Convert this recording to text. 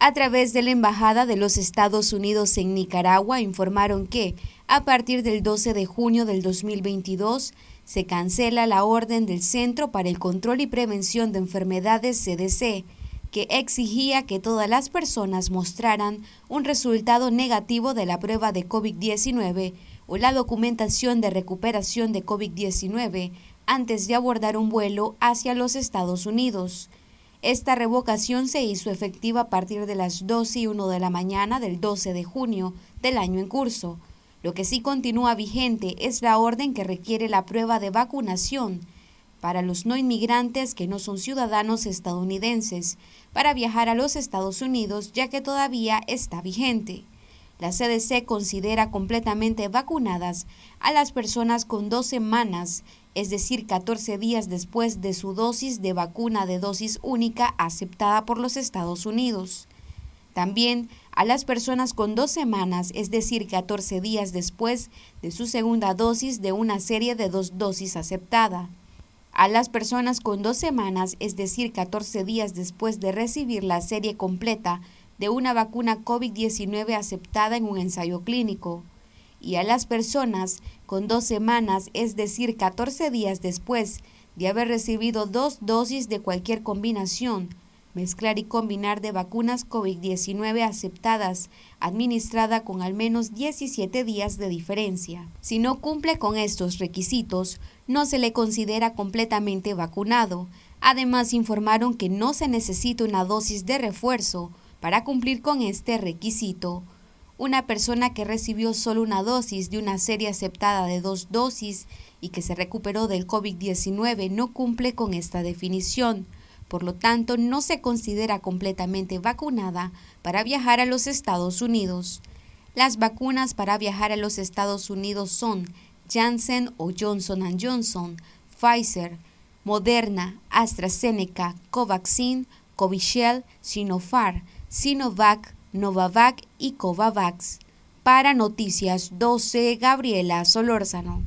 A través de la Embajada de los Estados Unidos en Nicaragua informaron que, a partir del 12 de junio del 2022, se cancela la orden del Centro para el Control y Prevención de Enfermedades CDC, que exigía que todas las personas mostraran un resultado negativo de la prueba de COVID-19 o la documentación de recuperación de COVID-19 antes de abordar un vuelo hacia los Estados Unidos. Esta revocación se hizo efectiva a partir de las 12 y 1 de la mañana del 12 de junio del año en curso. Lo que sí continúa vigente es la orden que requiere la prueba de vacunación para los no inmigrantes que no son ciudadanos estadounidenses para viajar a los Estados Unidos, ya que todavía está vigente. La CDC considera completamente vacunadas a las personas con dos semanas es decir, 14 días después de su dosis de vacuna de dosis única aceptada por los Estados Unidos. También a las personas con dos semanas, es decir, 14 días después de su segunda dosis de una serie de dos dosis aceptada. A las personas con dos semanas, es decir, 14 días después de recibir la serie completa de una vacuna COVID-19 aceptada en un ensayo clínico y a las personas con dos semanas, es decir, 14 días después de haber recibido dos dosis de cualquier combinación, mezclar y combinar de vacunas COVID-19 aceptadas, administrada con al menos 17 días de diferencia. Si no cumple con estos requisitos, no se le considera completamente vacunado. Además, informaron que no se necesita una dosis de refuerzo para cumplir con este requisito. Una persona que recibió solo una dosis de una serie aceptada de dos dosis y que se recuperó del COVID-19 no cumple con esta definición. Por lo tanto, no se considera completamente vacunada para viajar a los Estados Unidos. Las vacunas para viajar a los Estados Unidos son Janssen o Johnson Johnson, Pfizer, Moderna, AstraZeneca, Covaxin, Covishield, Sinopharm, Sinovac, Novavac y Covavax. Para Noticias 12, Gabriela Solórzano.